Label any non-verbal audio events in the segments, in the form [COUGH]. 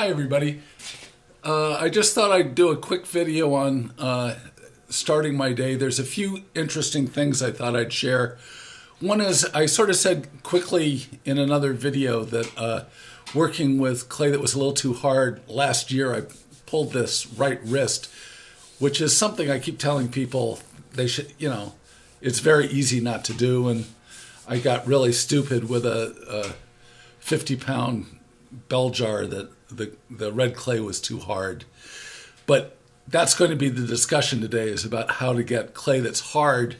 Hi, everybody. Uh, I just thought I'd do a quick video on uh, starting my day. There's a few interesting things I thought I'd share. One is I sort of said quickly in another video that uh, working with clay that was a little too hard last year, I pulled this right wrist, which is something I keep telling people they should, you know, it's very easy not to do. And I got really stupid with a, a 50 pound bell jar that the the red clay was too hard. But that's going to be the discussion today is about how to get clay that's hard,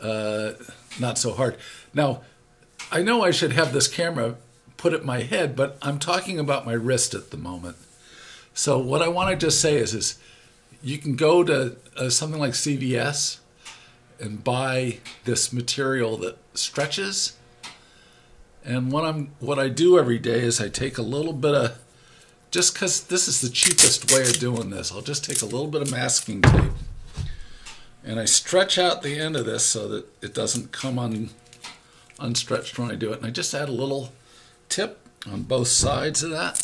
uh, not so hard. Now, I know I should have this camera put at my head, but I'm talking about my wrist at the moment. So what I want to just say is, is you can go to uh, something like CVS and buy this material that stretches. And what I'm what I do every day is I take a little bit of just because this is the cheapest way of doing this, I'll just take a little bit of masking tape and I stretch out the end of this so that it doesn't come un, unstretched when I do it. And I just add a little tip on both sides of that.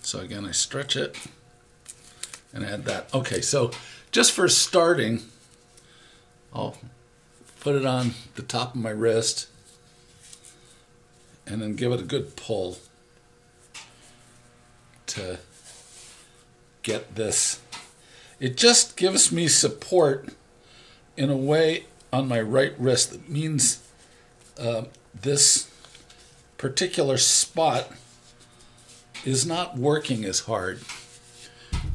So again, I stretch it and add that. Okay, so just for starting, I'll put it on the top of my wrist and then give it a good pull to get this. It just gives me support in a way on my right wrist that means uh, this particular spot is not working as hard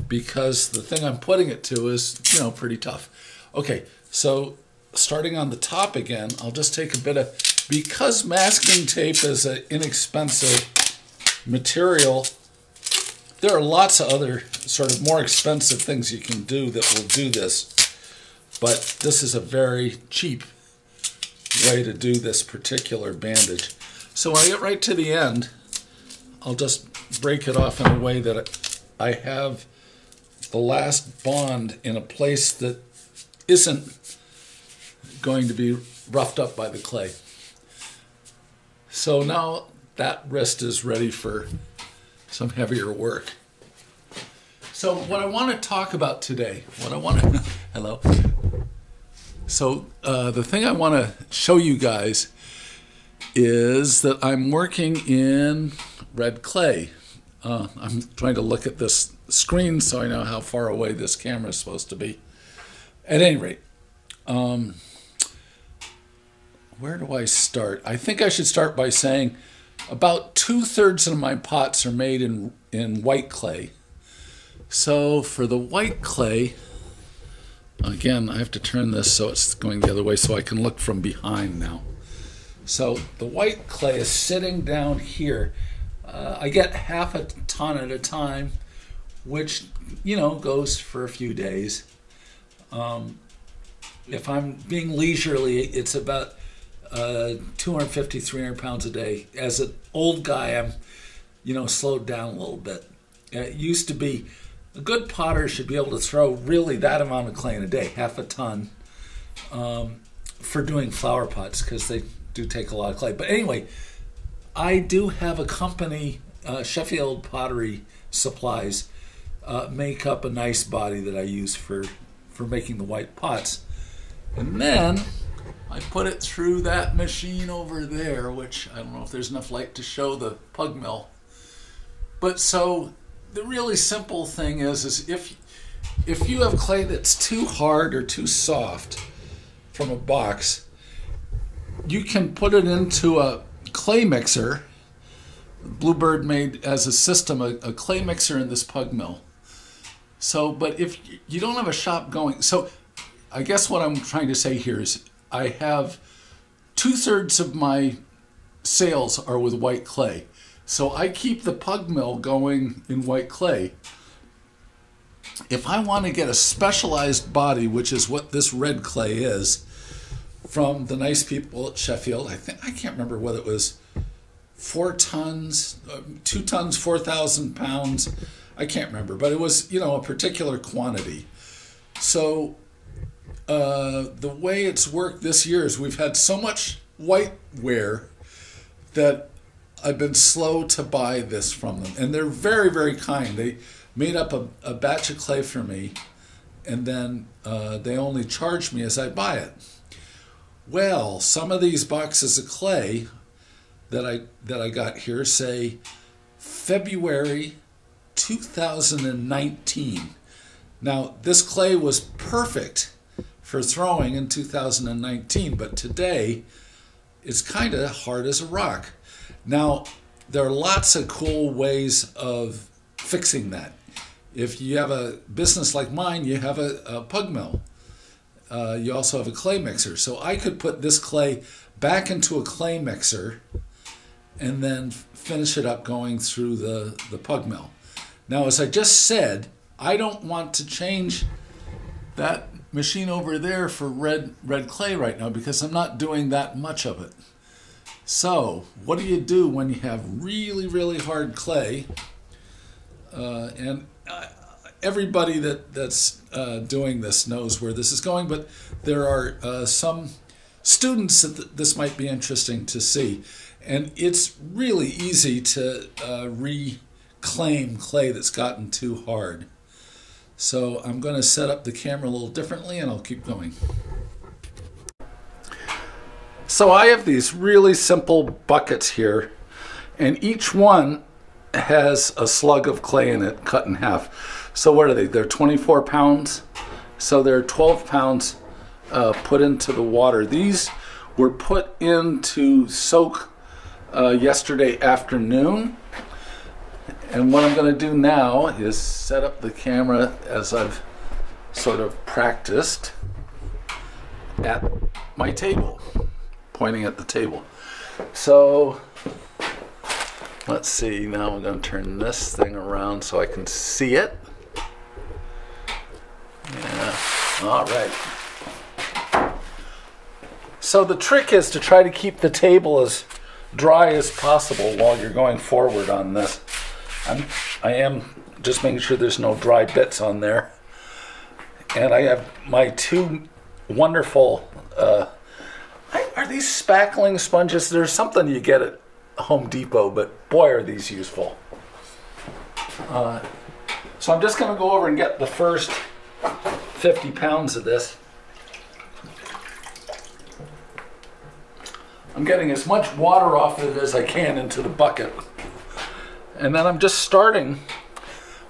because the thing I'm putting it to is, you know, pretty tough. Okay, so starting on the top again, I'll just take a bit of because masking tape is an inexpensive material, there are lots of other sort of more expensive things you can do that will do this. But this is a very cheap way to do this particular bandage. So when I get right to the end, I'll just break it off in a way that I have the last bond in a place that isn't going to be roughed up by the clay. So now that wrist is ready for some heavier work. So what I want to talk about today, what I want to, [LAUGHS] hello. So uh, the thing I want to show you guys is that I'm working in red clay. Uh, I'm trying to look at this screen so I know how far away this camera is supposed to be. At any rate, um, where do I start? I think I should start by saying about two thirds of my pots are made in, in white clay. So for the white clay, again, I have to turn this so it's going the other way so I can look from behind now. So the white clay is sitting down here. Uh, I get half a ton at a time, which, you know, goes for a few days. Um, if I'm being leisurely, it's about uh, 250, 300 pounds a day. As an old guy, I'm, you know, slowed down a little bit. It used to be a good potter should be able to throw really that amount of clay in a day, half a ton, um, for doing flower pots because they do take a lot of clay. But anyway, I do have a company, uh, Sheffield Pottery Supplies, uh, make up a nice body that I use for for making the white pots, and then I put it through that machine over there, which I don't know if there's enough light to show the pug mill. But so the really simple thing is, is if if you have clay that's too hard or too soft from a box, you can put it into a clay mixer. Bluebird made as a system a, a clay mixer in this pug mill. So, but if you don't have a shop going, so I guess what I'm trying to say here is I have two thirds of my sales are with white clay. So I keep the pug mill going in white clay. If I want to get a specialized body, which is what this red clay is, from the nice people at Sheffield, I think I can't remember whether it was four tons, uh, two tons, four thousand pounds. I can't remember, but it was you know a particular quantity. So uh, the way it's worked this year is we've had so much white whiteware that I've been slow to buy this from them, and they're very, very kind. They made up a, a batch of clay for me, and then uh, they only charge me as I buy it. Well, some of these boxes of clay that I that I got here say February 2019. Now, this clay was perfect for throwing in 2019, but today it's kind of hard as a rock. Now, there are lots of cool ways of fixing that. If you have a business like mine, you have a, a pug mill. Uh, you also have a clay mixer. So I could put this clay back into a clay mixer and then finish it up going through the, the pug mill. Now, as I just said, I don't want to change that machine over there for red red clay right now because I'm not doing that much of it. So, what do you do when you have really, really hard clay? Uh, and uh, everybody that that's uh, doing this knows where this is going, but there are uh, some students that th- this might be interesting to see. And it's really easy to uh, reclaim clay that's gotten too hard. So I'm going to set up the camera a little differently and I'll keep going. So I have these really simple buckets here, and each one has a slug of clay in it cut in half. So what are they? They're 24 pounds. So they're 12 pounds uh, put into the water. These were put in to soak uh, yesterday afternoon. And what I'm going to do now is set up the camera as I've sort of practiced at my table pointing at the table. So let's see, now I'm going to turn this thing around so I can see it. Yeah, all right. So the trick is to try to keep the table as dry as possible while you're going forward on this. I'm, I am just making sure there's no dry bits on there. And I have my two wonderful uh, are these spackling sponges? There's something you get at Home Depot, but boy, are these useful. Uh, so I'm just going to go over and get the first 50 pounds of this. I'm getting as much water off of it as I can into the bucket. And then I'm just starting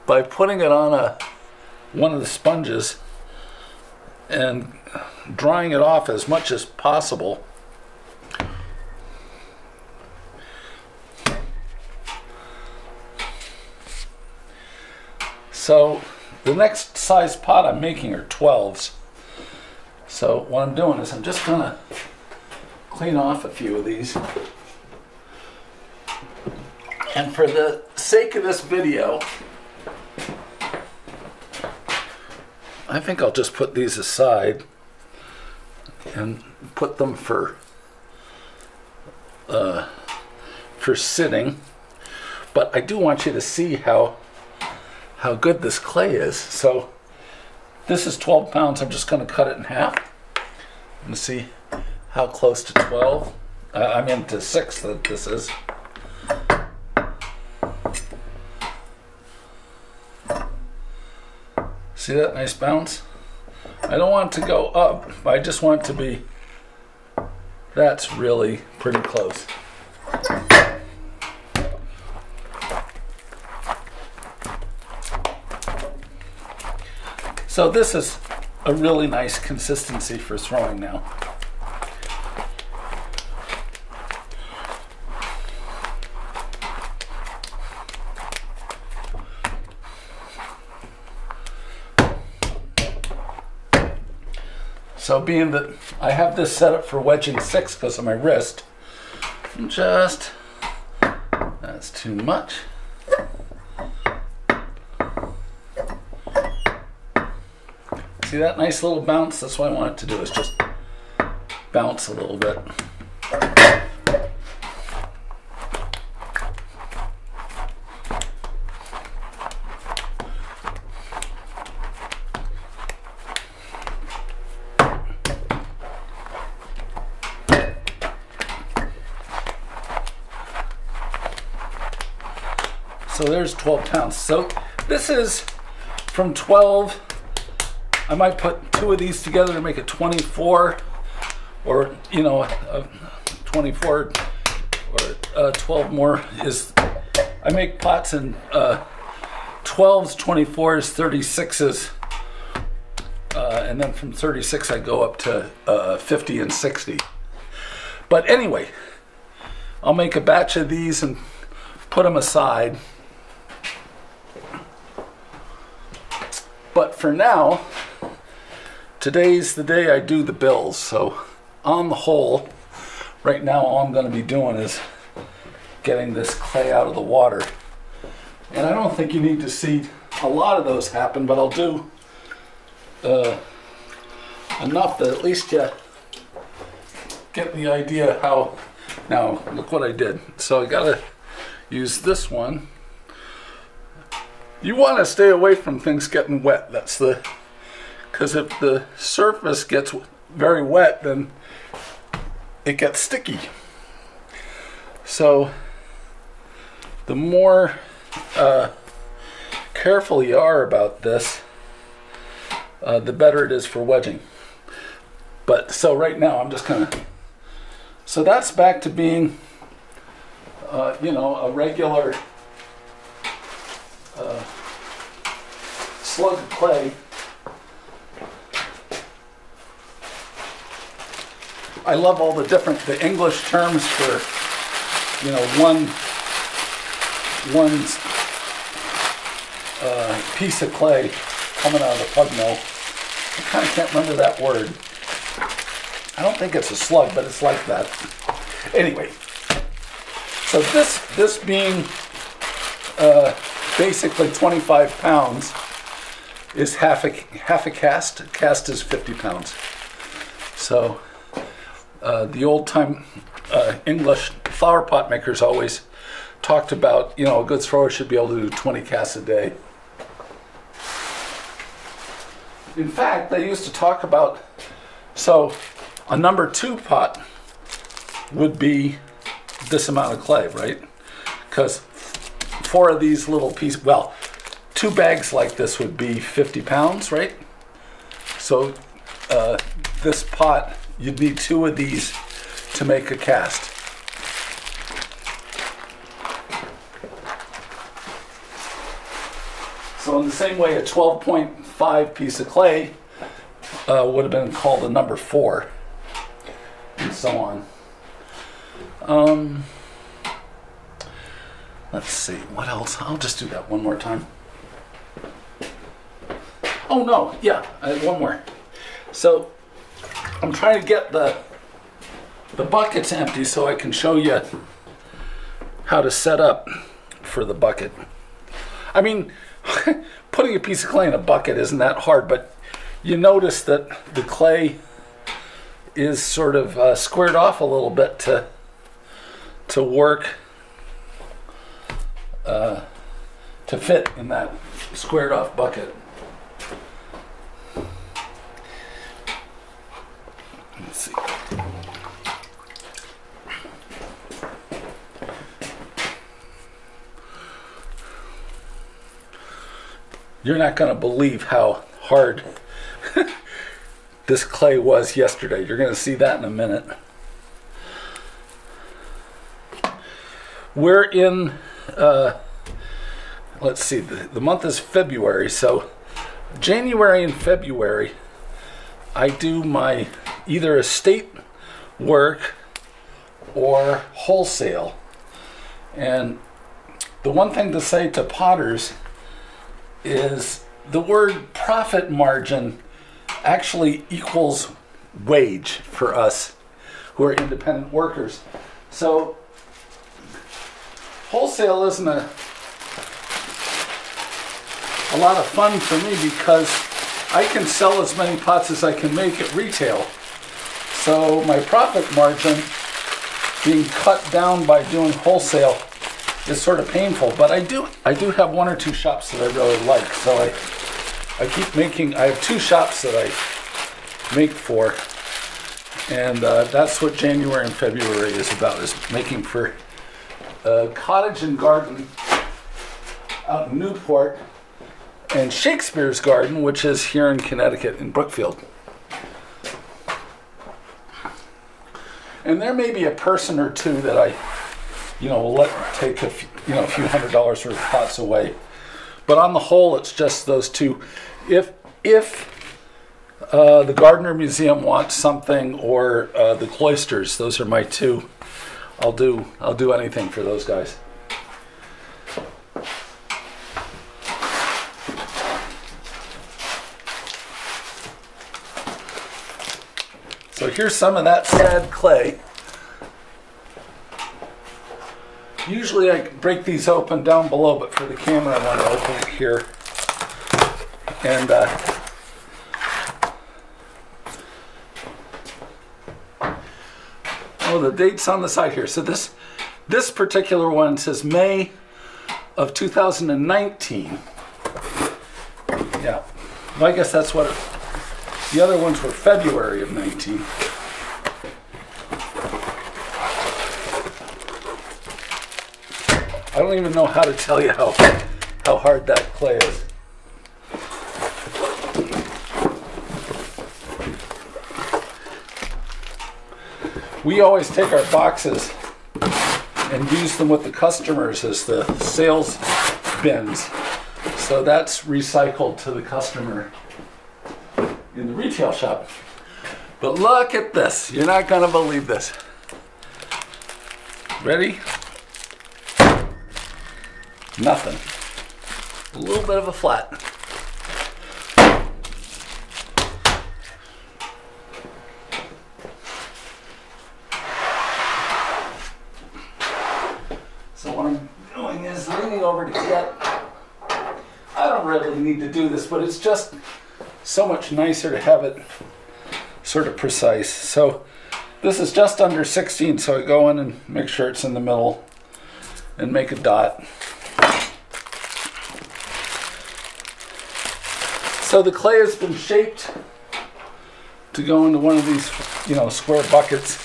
by putting it on a one of the sponges and drying it off as much as possible. So the next size pot I'm making are 12s. So what I'm doing is I'm just gonna clean off a few of these. And for the sake of this video, I think I'll just put these aside and put them for uh, for sitting. But I do want you to see how how good this clay is. So this is 12 pounds. I'm just going to cut it in half and see how close to 12. Uh, I mean to six that this is. See that nice bounce? I don't want to go up, I just want to be, that's really pretty close. So this is a really nice consistency for throwing now. So being that I have this set up for wedging six because of my wrist, just, that's too much. See that nice little bounce? That's what I want it to do is just bounce a little bit. So there's 12 pounds. So this is from 12. I might put two of these together to make it 24, or you know, uh, 24 or uh, 12 more is. I make pots in uh, 12s, 24s, 36s, uh, and then from 36 I go up to uh, 50 and 60. But anyway, I'll make a batch of these and put them aside. But for now, today's the day I do the bills. So on the whole, right now all I'm going to be doing is getting this clay out of the water. And I don't think you need to see a lot of those happen, but I'll do uh, enough that at least you get the idea how. Now, look what I did. So I got to use this one. You want to stay away from things getting wet. That's the. Because if the surface gets very wet, then it gets sticky. So the more uh, careful you are about this, uh, the better it is for wedging. But so right now I'm just gonna, so that's back to being, uh, you know, a regular uh, slug of clay. I love all the different, the English terms for, you know, one one uh, piece of clay coming out of the pug mill. I kind of can't remember that word. I don't think it's a slug, but it's like that. Anyway, so this this being uh, basically 25 pounds is half a half a cast. A cast is 50 pounds. So uh, the old time uh, English flower pot makers always talked about, you know, a good thrower should be able to do 20 casts a day. In fact, they used to talk about, so a number two pot would be this amount of clay, right? Because four of these little pieces, well, two bags like this would be 50 pounds, right? So uh, this pot, you'd need two of these to make a cast. So in the same way, a 12.5 piece of clay uh, would have been called a number four, and so on. Um, let's see, what else? I'll just do that one more time. Oh no, yeah, one more. So I'm trying to get the the buckets empty so I can show you how to set up for the bucket. I mean, [LAUGHS] putting a piece of clay in a bucket isn't that hard, but you notice that the clay is sort of uh, squared off a little bit to to work uh, to fit in that squared off bucket. Let's see. You're not going to believe how hard [LAUGHS] this clay was yesterday. You're going to see that in a minute. We're in, uh, let's see, the, the month is February. So, January and February, I do my either estate work or wholesale. And the one thing to say to potters is the word profit margin actually equals wage for us who are independent workers. So wholesale isn't a a lot of fun for me because I can sell as many pots as I can make at retail. So my profit margin being cut down by doing wholesale is sort of painful. But I do I do have one or two shops that I really like. So I I keep making. I have two shops that I make for, and uh, that's what January and February is about. Is making for uh, cottage and garden out in Newport, and Shakespeare's Garden, which is here in Connecticut in Brookfield. And there may be a person or two that I, you know, will let take a few, you know a few hundred dollars worth of pots away. But on the whole, it's just those two. If if uh, the Gardner Museum wants something, or uh, the Cloisters, those are my two. I'll do I'll do anything for those guys. So here's some of that sad clay. Usually I break these open down below, but for the camera I want to open it here. And uh, oh, the date's on the side here. So this this particular one says May of 2019. Yeah, well, I guess that's what it, the other ones were February of 19. I don't even know how to tell you how, how hard that clay is. We always take our boxes and use them with the customers as the sales bins. So that's recycled to the customer retail shop. But look at this. You're not going to believe this. Ready? Nothing. A little bit of a flat. So what I'm doing is leaning over to get, I don't really need to do this, but it's just so much nicer to have it sort of precise. So this is just under 16, so I go in and make sure it's in the middle and make a dot. So the clay has been shaped to go into one of these, you know, square buckets.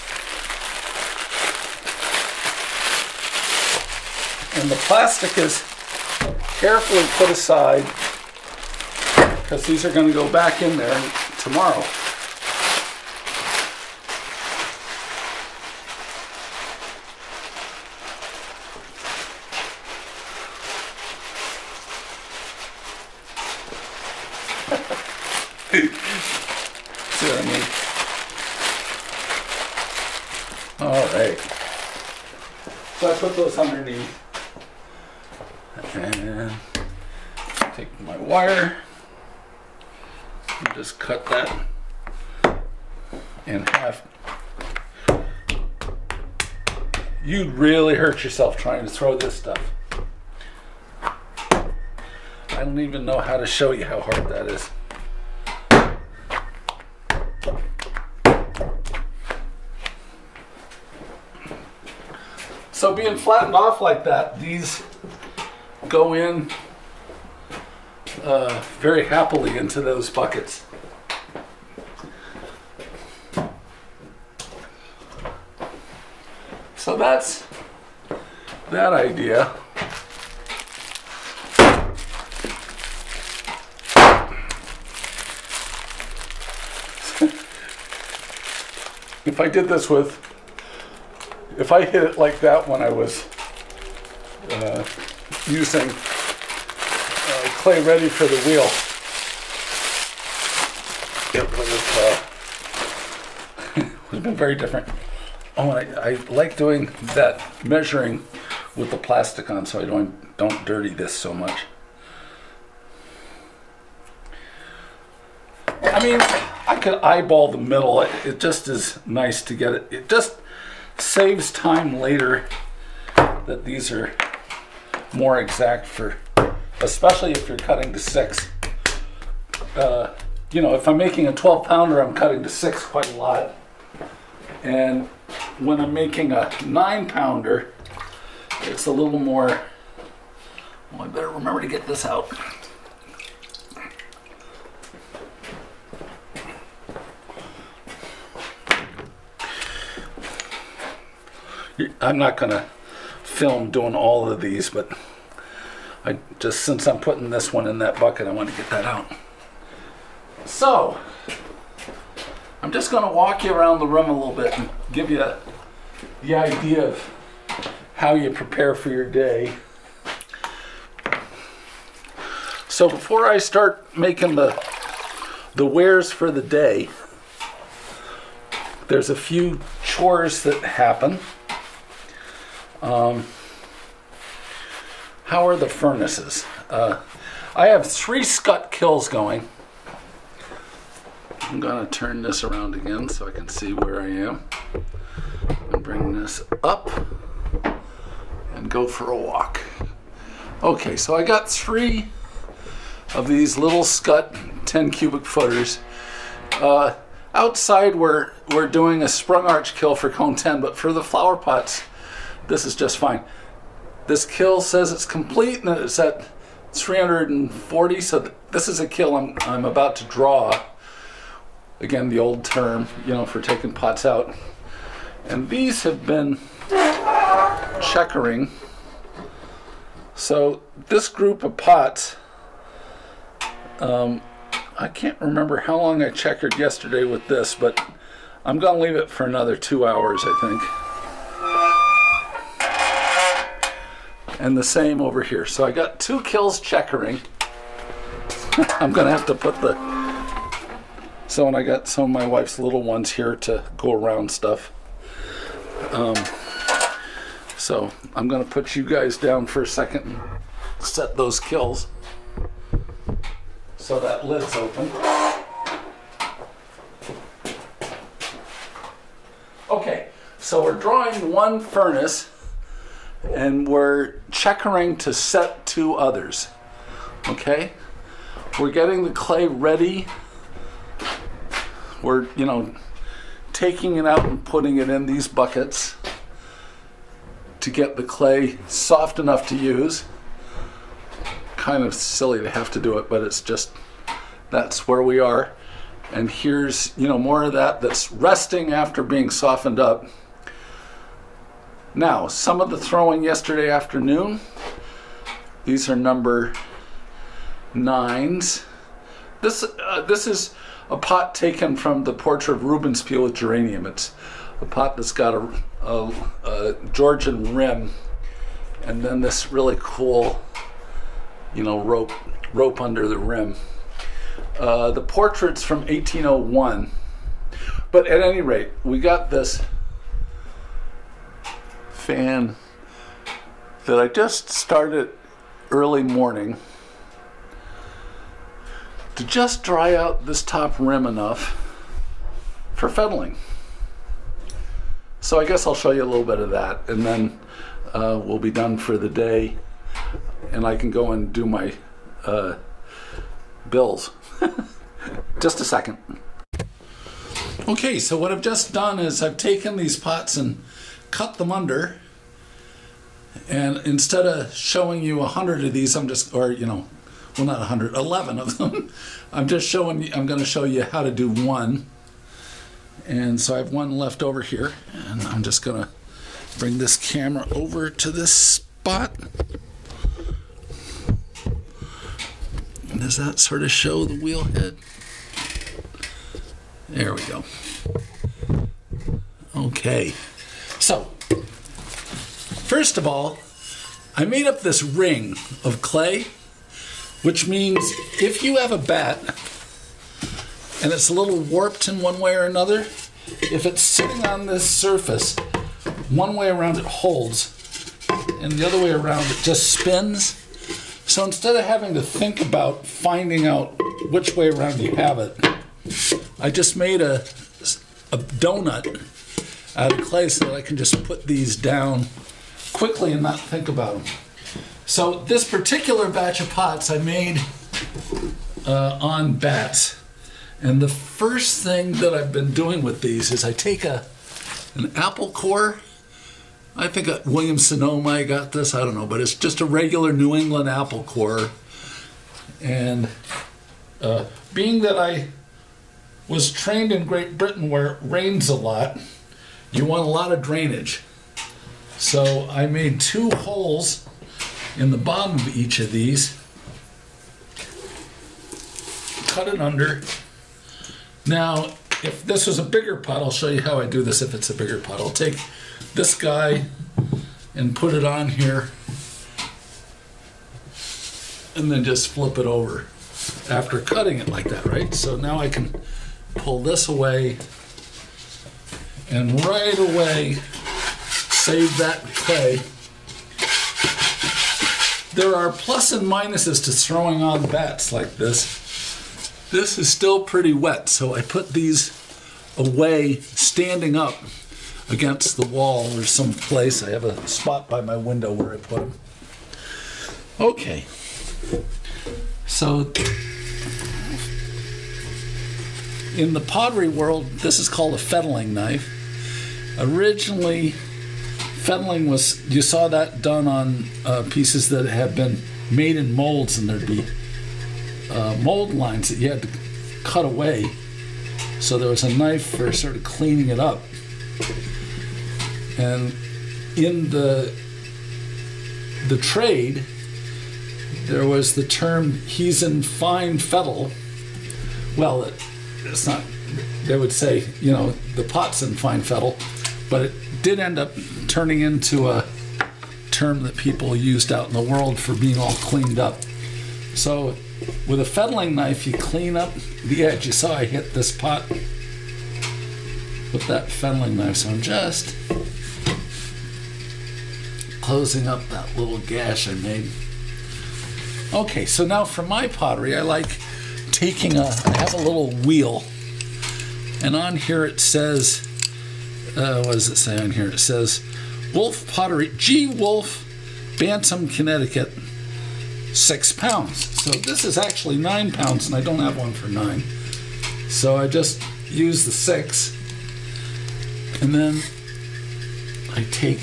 And the plastic is carefully put aside because these are going to go back in there tomorrow. [LAUGHS] See what I mean? All right. So I put those underneath. And take my wire and just cut that in half. You'd really hurt yourself trying to throw this stuff. I don't even know how to show you how hard that is. So being flattened off like that, these go in uh, very happily into those buckets. So that's that idea. [LAUGHS] if I did this with, if I hit it like that when I was uh, using clay ready for the wheel, it would have, uh, [LAUGHS] have been very different. Oh, and I, I like doing that measuring with the plastic on so I don't, don't dirty this so much. I mean, I could eyeball the middle. It, it just is nice to get it. It just saves time later that these are more exact for, especially if you're cutting to six. Uh, you know, if I'm making a 12 pounder, I'm cutting to six quite a lot. And when I'm making a nine pounder, it's a little more, well, I better remember to get this out. I'm not gonna film doing all of these, but I just since I'm putting this one in that bucket, I want to get that out. So, I'm just going to walk you around the room a little bit and give you the idea of how you prepare for your day. So before I start making the the wares for the day, there's a few chores that happen. Um, how are the furnaces? Uh, I have three Skutt kills going. I'm going to turn this around again so I can see where I am. And bring this up and go for a walk. Okay, so I got three of these little Skutt 10 cubic footers. Uh, outside we're, we're doing a sprung arch kill for cone 10, but for the flower pots, this is just fine. This kill says it's complete and it's at 340, so this is a kill I'm, I'm about to draw. Again, the old term, you know, for taking pots out. And these have been checkering. So this group of pots um, I can't remember how long I checkered yesterday with this, but I'm going to leave it for another two hours, I think. And the same over here. So I got two kills checkering. [LAUGHS] I'm to have to put the... So and I got some of my wife's little ones here to go around stuff. Um, so I'm to put you guys down for a second and set those kills. So that lid's open. Okay, so we're drawing one furnace and we're checkering to set two others. Okay? We're getting the clay ready. We're, you know, taking it out and putting it in these buckets to get the clay soft enough to use kind of silly to have to do it, but it's just that's where we are. And here's, you know, more of that that's resting after being softened up. Now, some of the throwing yesterday afternoon, these are number nines. This, uh, this is a pot taken from the portrait of Rubens Peale with geranium. It's a pot that's got a, a, a Georgian rim and then this really cool you know, rope rope under the rim. Uh, the portrait's from 1801. But at any rate, we got this fan that I just started early morning to just dry out this top rim enough for fettling. So I guess I'll show you a little bit of that and then uh, we'll be done for the day and I can go and do my uh, bills. [LAUGHS] just a second. Okay, so what I've just done is I've taken these pots and cut them under. And instead of showing you a hundred of these, I'm just, or you know, well not a hundred, eleven of them. [LAUGHS] I'm just showing you, I'm going to show you how to do one. And so I have one left over here, and I'm just going to bring this camera over to this spot. does that sort of show the wheel head? There we go. Okay, so first of all, I made up this ring of clay, which means if you have a bat and it's a little warped in one way or another, if it's sitting on this surface, one way around it holds, and the other way around it just spins. So instead of having to think about finding out which way around you have it, I just made a, a donut out of clay so that I can just put these down quickly and not think about them. So this particular batch of pots I made uh, on bats. And the first thing that I've been doing with these is I take a an apple core I think Williams Sonoma I got this. I don't know, but it's just a regular New England apple core. And uh, being that I was trained in Great Britain where it rains a lot, you want a lot of drainage. So I made two holes in the bottom of each of these. Cut it under. Now, if this was a bigger pot, I'll show you how I do this if it's a bigger pot. I'll take this guy and put it on here and then just flip it over after cutting it like that, right? So now I can pull this away and right away save that clay. There are plus and minuses to throwing on bats like this. This is still pretty wet, so I put these away standing up against the wall or some place. I have a spot by my window where I put them. Okay. So in the pottery world, this is called a fettling knife. Originally, fettling was, you saw that done on uh, pieces that had been made in molds, and there'd be uh, mold lines that you had to cut away. So there was a knife for sort of cleaning it up. And in the the trade, there was the term he's in fine fettle. Well, it, it's not, they would say, you know, the pot's in fine fettle, but it did end up turning into a term that people used out in the world for being all cleaned up. So with a fettling knife, you clean up the edge. You saw I hit this pot with that fettling knife, so I'm just closing up that little gash I made. Okay, so now for my pottery, I like taking a, I have a little wheel, and on here it says, uh, what does it say on here? It says, Wolff Pottery, G. Wolff, Bantam, Connecticut, six pounds. So this is actually nine pounds, and I don't have one for nine. So I just use the six, and then I take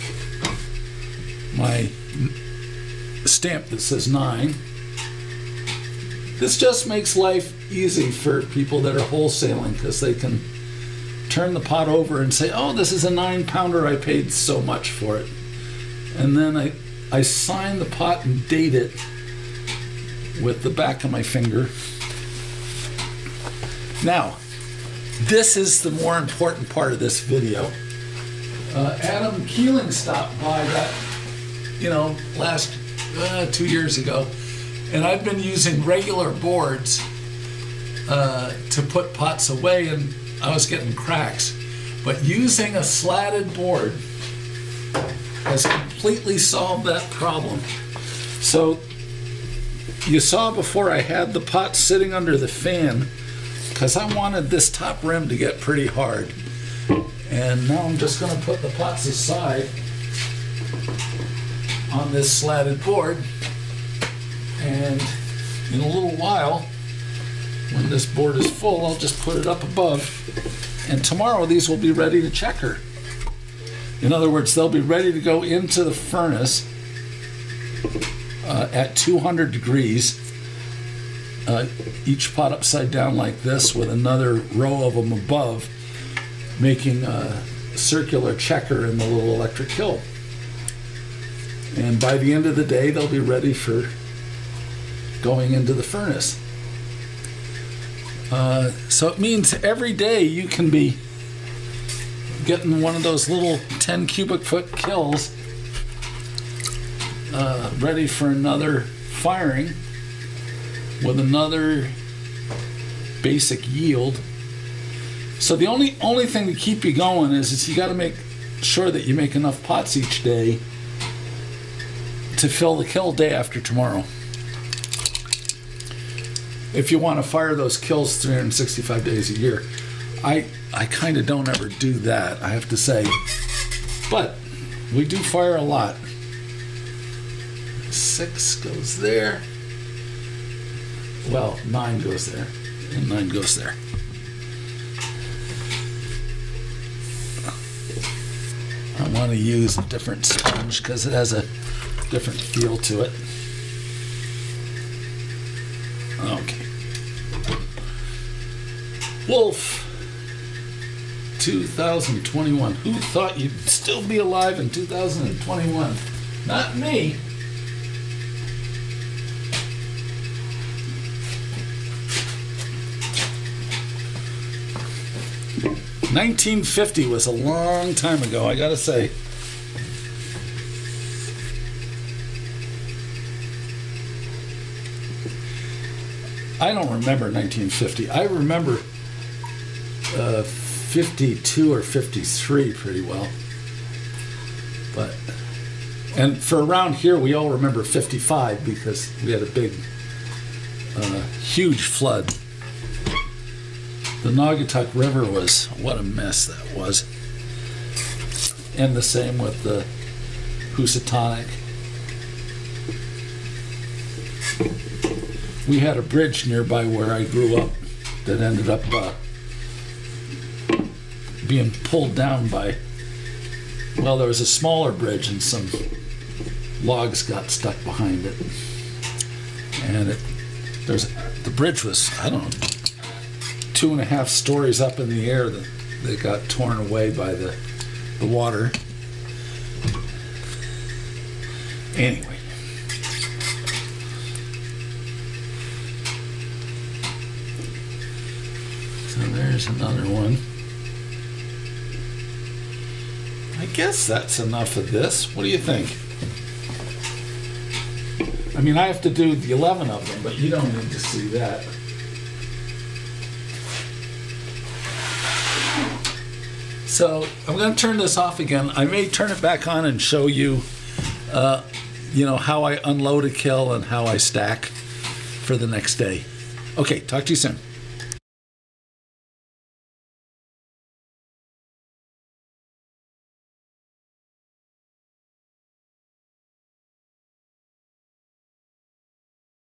my stamp that says nine this just makes life easy for people that are wholesaling because they can turn the pot over and say, oh, this is a nine pounder, I paid so much for it. And then I, I sign the pot and date it with the back of my finger. Now, this is the more important part of this video. Uh, Adam Keeling stopped by that, you know, last uh, two years ago and I've been using regular boards uh, to put pots away, and I was getting cracks. But using a slatted board has completely solved that problem. So you saw before I had the pot sitting under the fan because I wanted this top rim to get pretty hard. And now I'm just going to put the pots aside on this slatted board and in a little while, when this board is full, I'll just put it up above. And tomorrow these will be ready to checker. In other words, they'll be ready to go into the furnace uh, at 200 degrees. Uh, each pot upside down like this with another row of them above, making a circular checker in the little electric kiln. And by the end of the day, they'll be ready for going into the furnace. Uh, so it means every day you can be getting one of those little 10 cubic foot kilns uh, ready for another firing with another basic yield. So the only only thing to keep you going is, is you got to make sure that you make enough pots each day to fill the kill day after tomorrow if you want to fire those kills 365 days a year. I I kind of don't ever do that, I have to say. But we do fire a lot. Six goes there. Well, nine goes there, and nine goes there. I want to use a different sponge because it has a different feel to it. Wolff 2021. Who thought you'd still be alive in 2021? Not me. Nineteen fifty was a long time ago, I gotta say. I don't remember 1950. I remember 52 or 53 pretty well. But, and for around here, we all remember 55 because we had a big, uh, huge flood. The Naugatuck River was, what a mess that was. And the same with the Housatonic. We had a bridge nearby where I grew up that ended up uh, being pulled down by, well, there was a smaller bridge and some logs got stuck behind it. And it, there's, the bridge was, I don't know, two and a half stories up in the air that, that got torn away by the, the water. Anyway. So there's another one. I guess that's enough of this. What do you think? I mean, I have to do the 11 of them, but you don't need to see that. So I'm going to turn this off again. I may turn it back on and show you, uh, you know, how I unload a kiln and how I stack for the next day. Okay, talk to you soon.